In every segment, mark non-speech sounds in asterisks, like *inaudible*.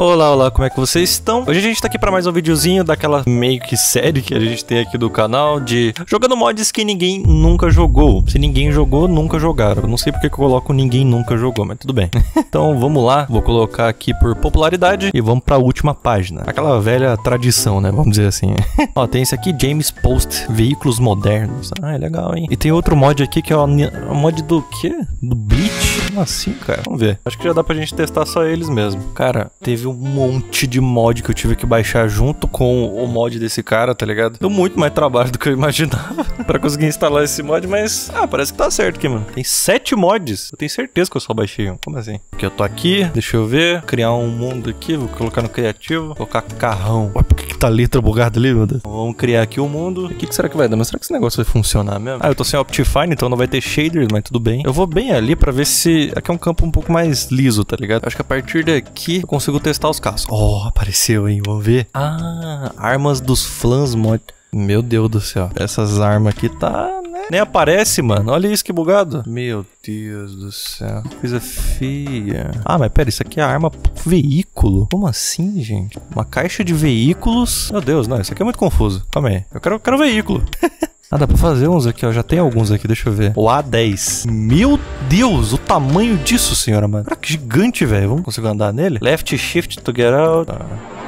Olá, olá, como é que vocês estão? Hoje a gente tá aqui pra mais um videozinho daquela meio que série que a gente tem aqui do canal de jogando mods que ninguém nunca jogou. Se ninguém jogou, nunca jogaram. Eu não sei porque que eu coloco ninguém nunca jogou, mas tudo bem. *laughs* então vamos lá, vou colocar aqui por popularidade e vamos pra última página. Aquela velha tradição, né? Vamos dizer assim. *laughs* Ó, tem esse aqui, James Post, veículos modernos. Ah, é legal, hein? E tem outro mod aqui que é o, o mod do quê? Do Bleach? Assim, cara? Vamos ver. Acho que já dá pra gente testar só eles mesmo. Cara, teve um monte de mod que eu tive que baixar junto com o mod desse cara, tá ligado? Deu muito mais trabalho do que eu imaginava *laughs* pra conseguir instalar esse mod, mas... Ah, parece que tá certo aqui, mano. Tem sete mods. Eu tenho certeza que eu só baixei um. Como assim? Porque eu tô aqui, deixa eu ver. Criar um mundo aqui, vou colocar no criativo. Colocar carrão. Ué, por que tá letra bugada ali, meu Deus? Vamos criar aqui o um mundo. O que, que será que vai dar? Mas será que esse negócio vai funcionar mesmo? Ah, eu tô sem Optifine, então não vai ter shaders, mas tudo bem. Eu vou bem ali pra ver se... Aqui é um campo um pouco mais liso, tá ligado? Acho que a partir daqui eu consigo testar os carros. Oh, apareceu, hein? Vamos ver. Ah, armas dos flãs mod. Meu Deus do céu. Essas armas aqui tá? Nem aparece, mano. Olha isso que bugado. Meu Deus do céu. Coisa feia. Ah, mas pera, isso aqui é arma veículo. Como assim, gente? Uma caixa de veículos. Meu Deus, não. Isso aqui é muito confuso. Calma aí. Eu quero, eu quero veículo. *laughs* Ah, dá pra fazer uns aqui, ó. Já tem alguns aqui, deixa eu ver. O A10. Meu Deus, o tamanho disso, senhora, mano. Cara, que gigante, velho. Vamos conseguir andar nele? Left shift to get out. Ah.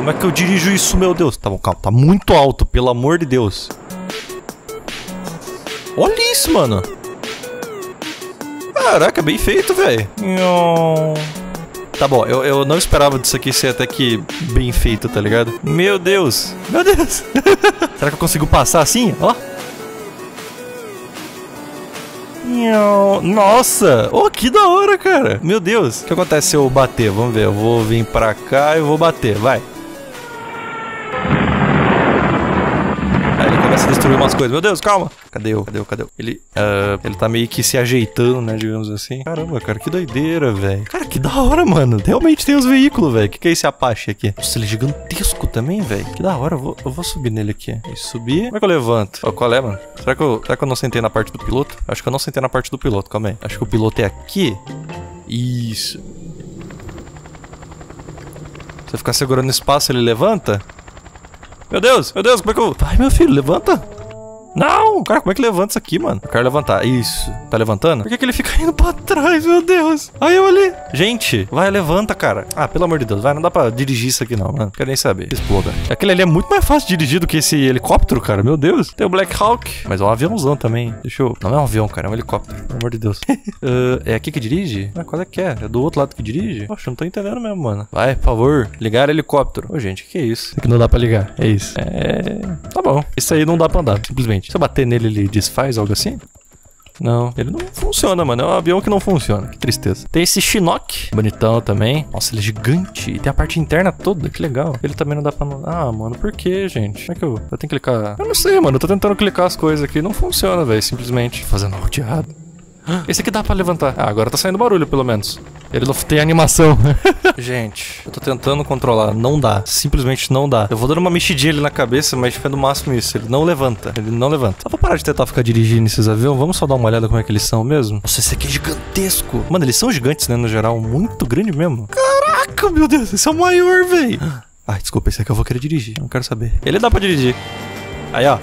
Como é que eu dirijo isso, meu Deus? Tá bom, calma. Tá muito alto, pelo amor de Deus. Olha isso, mano. Caraca, bem feito, velho. Tá bom, eu, eu não esperava disso aqui ser até que bem feito, tá ligado? Meu Deus! Meu Deus! *laughs* Será que eu consigo passar assim? Ó! Nossa! Oh, que da hora, cara! Meu Deus! O que acontece se eu bater? Vamos ver, eu vou vir pra cá e vou bater, vai! Destruir umas coisas. Meu Deus, calma. Cadê eu? Cadê eu? Cadê eu? Ele, uh, ele tá meio que se ajeitando, né? Digamos assim. Caramba, cara, que doideira, velho. Cara, que da hora, mano. Realmente tem os veículos, velho. O que, que é esse Apache aqui? Nossa, ele é gigantesco também, velho. Que da hora. Eu vou, eu vou subir nele aqui. E subir. Como é que eu levanto? Oh, qual é, mano? Será que, eu, será que eu não sentei na parte do piloto? Acho que eu não sentei na parte do piloto. Calma aí. Acho que o piloto é aqui. Isso. Se eu ficar segurando espaço, ele levanta? Meu Deus, meu Deus, como é que eu... Vai, meu filho, levanta. Não! Cara, como é que levanta isso aqui, mano? Eu quero levantar. Isso. Tá levantando? Por que, que ele fica indo pra trás, meu Deus? Aí eu ali. Gente, vai, levanta, cara. Ah, pelo amor de Deus. Vai, não dá pra dirigir isso aqui não, mano. Quero nem saber. Exploda. Aquele ali é muito mais fácil de dirigir do que esse helicóptero, cara. Meu Deus. Tem o Black Hawk. Mas é um aviãozão também. Deixa eu... Não é um avião, cara. É um helicóptero. Pelo amor de Deus. uh, *laughs* é aqui que dirige? Ah, qual é que é? É do outro lado que dirige? Poxa, não tô entendendo mesmo, mano. Vai, por favor. Ligar helicóptero. Ô, gente, o que, que é isso? Isso aqui não dá pra ligar. É isso. É... Tá bom. Isso aí não dá pra andar, simplesmente. Se eu bater nele, ele desfaz, algo assim? Não, ele não funciona, mano. É um avião que não funciona. Que tristeza. Tem esse Chinook, bonitão também. Nossa, ele é gigante. E tem a parte interna toda, que legal. Ele também não dá pra... Ah, mano, por que, gente? Como é que eu... Eu tenho que clicar... Eu não sei, mano. Eu tô tentando clicar as coisas aqui. Não funciona, velho. Simplesmente fazendo roteado. *gasps* Esse aqui dá pra levantar. Ah, agora tá saindo barulho, pelo menos. Ele não tem animação. *laughs* Gente, eu tô tentando controlar. Não dá. Simplesmente não dá. Eu vou dando uma mexidinha ali na cabeça, mas foi no máximo isso. Ele não levanta. Ele não levanta. Só pra parar de tentar ficar dirigindo esses aviões, vamos só dar uma olhada como é que eles são mesmo. Nossa, esse aqui é gigantesco. Mano, eles são gigantes, né, no geral. Muito grande mesmo. Caraca, meu Deus. Esse é o maior, velho. *gasps* Ai, desculpa. Esse aqui eu vou querer dirigir. Não quero saber. Ele dá pra dirigir. Aí, ó.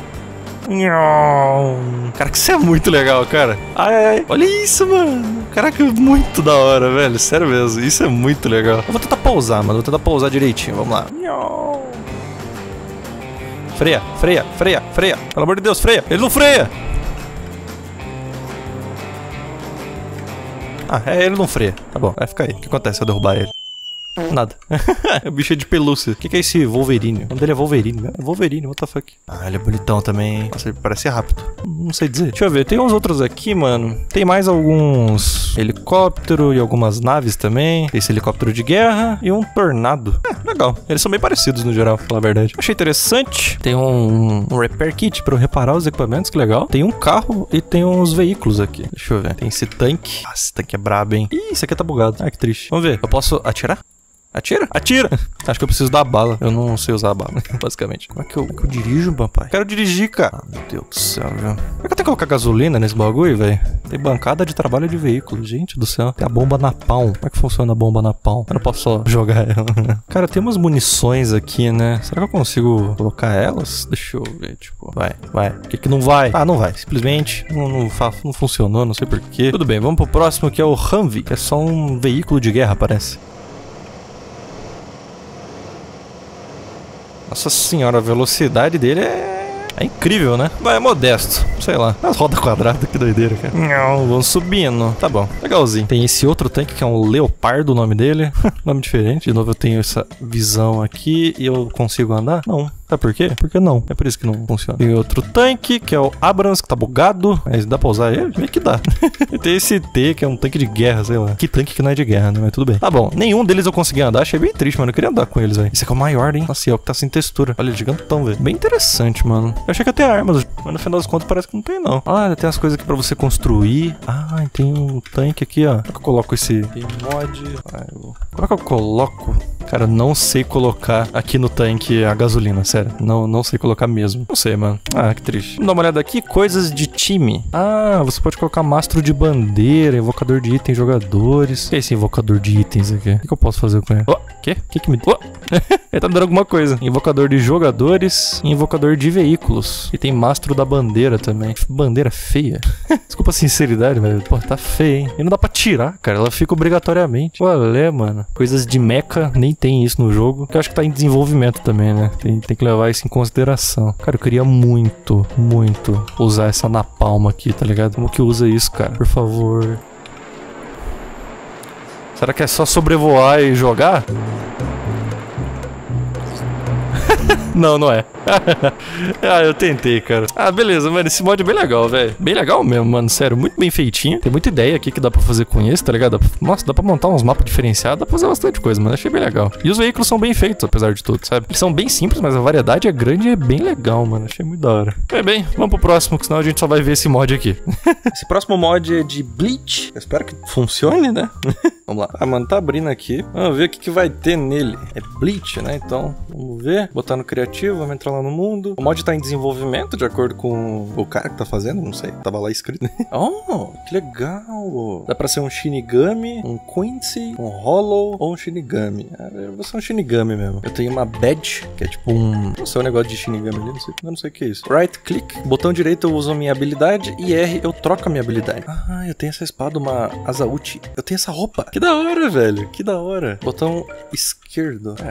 Cara, que isso é muito legal, cara. Ai, ai. Olha isso, mano. Caraca, muito da hora, velho. Sério mesmo. Isso é muito legal. Eu vou tentar pousar, mano. Vou tentar pousar direitinho. Vamos lá. Freia, freia, freia, freia. Pelo amor de Deus, freia. Ele não freia. Ah, é, ele não freia. Tá bom, vai ficar aí. O que acontece se eu derrubar ele? Nada. *laughs* é bicho de pelúcia. O que, que, é esse Wolverine? O nome dele é Wolverine, né? É Wolverine, what the fuck. Ah, ele é bonitão também. Nossa, ele parece rápido. Não sei dizer. Deixa eu ver, tem uns outros aqui, mano. Tem mais alguns helicóptero e algumas naves também. Esse helicóptero de guerra e um tornado. É, legal. Eles são bem parecidos no geral, pra falar a verdade. Achei interessante. Tem um, um repair kit pra eu reparar os equipamentos, que legal. Tem um carro e tem uns veículos aqui. Deixa eu ver. Tem esse tanque. Ah, esse tanque é brabo, hein? Ih, esse aqui tá bugado. Ah, que triste. Vamos ver. Eu posso atirar? Atira! Atira! *laughs* Acho que eu preciso da bala. Eu não sei usar a bala, *laughs* basicamente. Como é que eu, é que eu dirijo, papai? Quero dirigir, cara. Ah, meu Deus do céu, viu? Como é que eu tenho que colocar gasolina nesse bagulho, velho? Tem bancada de trabalho de veículo. Gente do céu. Tem a bomba na palm. Como é que funciona a bomba na palm? Eu não posso só *laughs* jogar ela. cara, tem umas munições aqui, né? Será que eu consigo colocar elas? Deixa eu ver, tipo. Vai, vai. Por que, que não vai? Ah, não vai. Simplesmente não, não, não funcionou, não sei porquê. Tudo bem, vamos pro próximo que é o Humvee, que é só um veículo de guerra, parece. Nossa senhora, a velocidade dele é é incrível, né? Vai, é modesto. Sei lá. As rodas quadradas, que doideira, cara. Não, vamos subindo. Tá bom, legalzinho. Tem esse outro tanque que é um Leopardo, o nome dele. *laughs* nome diferente. De novo, eu tenho essa visão aqui e eu consigo andar? Não. Sabe por quê? Porque não. É por isso que não funciona. Tem outro tanque, que é o Abrams, que tá bugado. Mas dá pra usar ele? Meio que dá. *laughs* e tem esse T, que é um tanque de guerra, sei lá. Que tanque que não é de guerra, né? Mas tudo bem. Tá bom. Nenhum deles eu consegui andar. Achei bem triste, mano. Eu queria andar com eles, velho. Esse aqui é o maior, hein? Nossa, é o que tá sem textura. Olha, gigantão, velho. Bem interessante, mano. Eu achei que ia ter armas, mas no final das contas parece que não tem, não. Ah, tem as coisas aqui pra você construir. Ah, tem um tanque aqui, ó. Como é que eu coloco esse mod? Ah, eu... Como é que eu coloco? Cara, não sei colocar aqui no tanque a gasolina, sério. Não, não sei colocar mesmo. Não sei, mano. Ah, que triste. Vamos dar uma olhada aqui. Coisas de time. Ah, você pode colocar mastro de bandeira, invocador de itens, jogadores. O que é esse invocador de itens aqui? O que eu posso fazer com ele? Oh, quê? O que que me... Oh! *laughs* ele tá me dando alguma coisa. Invocador de jogadores invocador de veículos. E tem mastro da bandeira também. Bandeira feia. *laughs* Desculpa a sinceridade, mas, pô, tá feia, hein? E não dá pra tirar, cara. Ela fica obrigatoriamente. Olha, mano. Coisas de mecha, nem tem isso no jogo. Que eu acho que tá em desenvolvimento também, né? Tem, tem que levar isso em consideração. Cara, eu queria muito, muito usar essa na palma aqui, tá ligado? Como que usa isso, cara? Por favor. Será que é só sobrevoar e jogar? *laughs* não, não é. *laughs* ah, eu tentei, cara. Ah, beleza, mano. Esse mod é bem legal, velho. Bem legal mesmo, mano. Sério, muito bem feitinho. Tem muita ideia aqui que dá pra fazer com isso, tá ligado? Nossa, dá pra montar uns mapas diferenciados, dá pra fazer bastante coisa, mano. Achei bem legal. E os veículos são bem feitos, apesar de tudo, sabe? Eles são bem simples, mas a variedade é grande e é bem legal, mano. Achei muito da hora. Bem, bem, vamos pro próximo, que senão a gente só vai ver esse mod aqui. *laughs* esse próximo mod é de Bleach. Eu espero que funcione, né? vamos lá. Ah, mano, tá abrindo aqui. Vamos ver o que, que vai ter nele. É Bleach, né? Então, vamos ver. Botar no criativo, vamos entrar lá no mundo. O mod tá em desenvolvimento, de acordo com o cara que tá fazendo, não sei. Tava lá escrito. *laughs* oh, que legal. Dá pra ser um Shinigami, um Quincy, um Hollow ou um Shinigami. Ah, eu vou ser um Shinigami mesmo. Eu tenho uma badge, que é tipo um... Não sei, um negócio de Shinigami ali, não sei. Eu não sei o que é isso. Right click, botão direito eu uso a minha habilidade e R eu troco a minha habilidade. Ah, eu tenho essa espada, uma Azauti. Eu tenho essa roupa. Que da hora, velho. Que da hora. Botão esquerdo.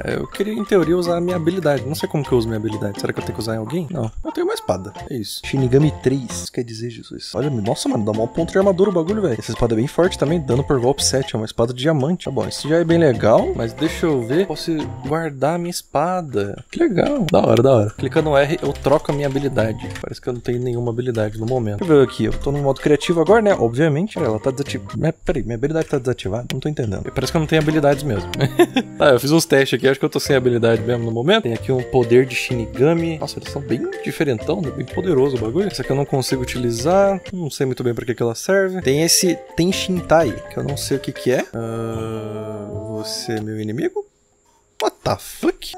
É, eu queria, em teoria, usar a minha habilidade. Não sei como que eu uso minha habilidade. Será que eu tenho que usar em alguém? Não. Eu tenho uma espada. É isso. Shinigami 3. Quer dizer, Jesus. Olha, nossa, mano, dá um ponto de armadura o bagulho, velho. Essa espada é bem forte também, dano por golpe 7. É uma espada de diamante. Tá bom, isso já é bem legal. Mas deixa eu ver. Posso guardar a minha espada. Que legal. Da hora, da hora. Clicando R, eu troco a minha habilidade. Parece que eu não tenho nenhuma habilidade no momento. Deixa eu ver aqui. Eu tô no modo criativo agora, né? Obviamente. Ela tá desativada. Peraí, minha habilidade tá desativada? Não tô entendendo. Parece que eu não tenho habilidades mesmo. *laughs* tá, eu fiz uns testes aqui. Acho que eu tô sem habilidade mesmo no momento. Tem aqui um poder de Shinigami. Nossa, eles são bem diferentão, né? bem poderoso o bagulho. Esse aqui eu não consigo utilizar, não sei muito bem pra que, que ela serve. Tem esse Tenshintai, que eu não sei o que que é. Uh, você é meu inimigo? What the fuck?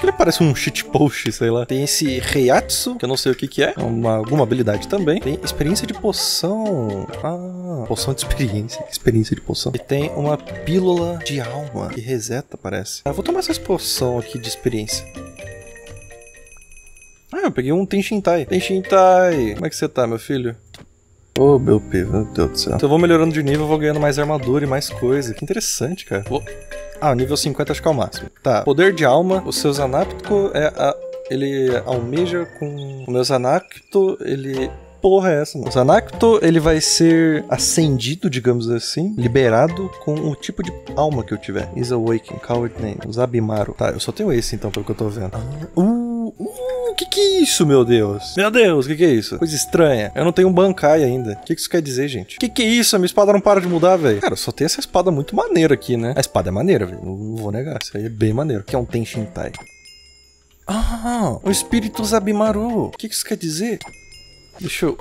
Aquele parece um shitpost, sei lá. Tem esse Reiatsu, que eu não sei o que que é. é uma, alguma habilidade também. Tem experiência de poção. Ah, poção de experiência. Experiência de poção. E tem uma pílula de alma, que reseta, parece. Ah, vou tomar essa poção aqui de experiência. Ah, eu peguei um Tenshintai. Tenshintai, como é que você tá, meu filho? Ô, oh, meu P, meu Deus do céu. Então eu vou melhorando de nível, vou ganhando mais armadura e mais coisa. Que interessante, cara. Vou... Ah, nível 50 acho que é o máximo. Tá, poder de alma. O seu Zanapto é a... Ele almeja com... O meu Zanapto, ele porra é essa, mano? O Zanacto, ele vai ser acendido, digamos assim, liberado com o tipo de alma que eu tiver. Is Awaken, Coward Name, Zabimaru. Tá, eu só tenho esse então, pelo que eu tô vendo. Uh que é isso, meu Deus? Meu Deus, o que que é isso? Coisa estranha. Eu não tenho um Bankai ainda. O que que isso quer dizer, gente? O que que é isso? A minha espada não para de mudar, velho. Cara, só tem essa espada muito maneira aqui, né? A espada é maneira, velho. Não vou negar. Isso aí é bem maneiro. Que é um Tenshintai. Ah, o espírito Zabimaru. O que que isso quer dizer? Deixa eu...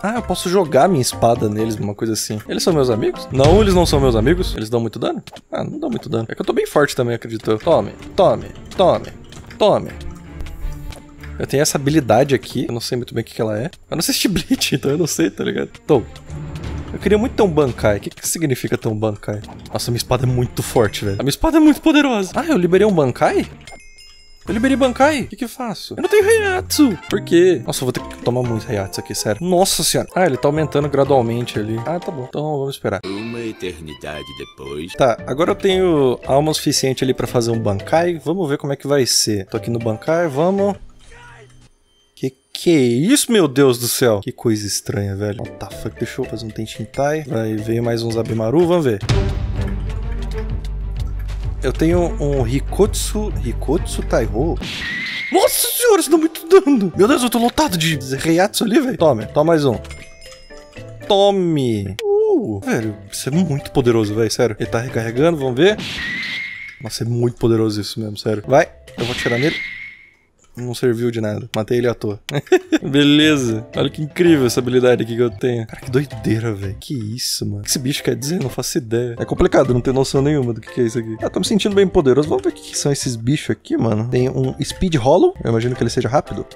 Ah, eu posso jogar minha espada neles, uma coisa assim. Eles são meus amigos? Não, eles não são meus amigos. Eles dão muito dano? Ah, não dão muito dano. É que eu tô bem forte também, acredito. Tome, tome, tome, tome. Eu tenho essa habilidade aqui, eu não sei muito bem o que, que ela é. Eu não assisti Bleach, *laughs* então eu não sei, tá ligado? Tô. Eu queria muito ter um Bankai. O que, que significa ter um Bankai? Nossa, minha espada é muito forte, velho. A minha espada é muito poderosa. Ah, eu liberei um Bankai? Eu liberei Bankai. O que que eu faço? Eu não tenho Reiatsu. Por quê? Nossa, eu vou ter que tomar muito Reiatsu aqui, sério. Nossa senhora. Ah, ele tá aumentando gradualmente ali. Ah, tá bom. Então vamos esperar. Uma eternidade depois. Tá, agora eu tenho alma suficiente ali pra fazer um Bankai. Vamos ver como é que vai ser. Tô aqui no Bankai, vamos... Que isso, meu Deus do céu? Que coisa estranha, velho. What the fuck? Deixa eu fazer um Tenshintai. Vai, veio mais uns Abimaru, vamos ver. Eu tenho um Rikotsu... Rikotsu Taiho? Nossa senhora, isso dá muito dano. Meu Deus, eu tô lotado de Reiatsu ali, velho. Tome, toma mais um. Tome. Uh, velho, isso é muito poderoso, velho, sério. Ele tá recarregando, vamos ver. Nossa, é muito poderoso isso mesmo, sério. Vai, eu vou tirar nele. Não serviu de nada. Matei ele à toa. *laughs* Beleza. Olha que incrível essa habilidade aqui que eu tenho. Cara, que doideira, velho. Que isso, mano. O que esse bicho quer dizer? Não faço ideia. É complicado, não ter noção nenhuma do que, é isso aqui. Ah, tô me sentindo bem poderoso. Vamos ver o que, que são esses bichos aqui, mano. Tem um Speed Hollow. Eu imagino que ele seja rápido.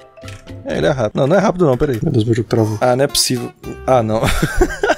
É, ele é rápido. Não, não é rápido não, peraí. Meu Deus, meu jogo travou. Ah, não é possível. Ah, não. *laughs*